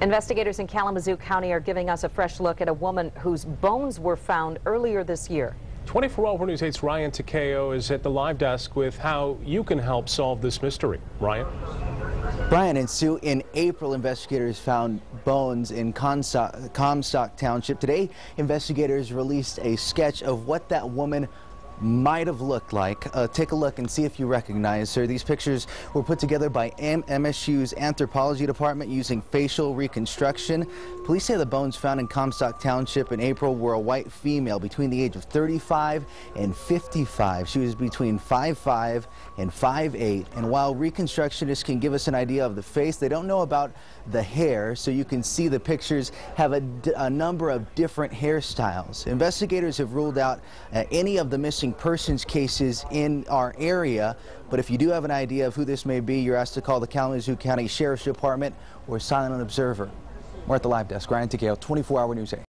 Investigators in Kalamazoo County are giving us a fresh look at a woman whose bones were found earlier this year. 24 Hour News 8's Ryan Takeo is at the live desk with how you can help solve this mystery. Ryan? Brian and Sue, in April, investigators found bones in Comstock, Comstock Township. Today, investigators released a sketch of what that woman might have looked like. Uh, take a look and see if you recognize her. These pictures were put together by MSU's anthropology department using facial reconstruction. Police say the bones found in Comstock Township in April were a white female between the age of 35 and 55. She was between 5'5 and 5'8. And while reconstructionists can give us an idea of the face, they don't know about the hair. So you can see the pictures have a, a number of different hairstyles. Investigators have ruled out uh, any of the missing missing persons cases in our area. But if you do have an idea of who this may be, you're asked to call the Kalamazoo County Sheriff's Department or Silent Observer. We're at the live desk. Ryan Takeo, 24 Hour News 8.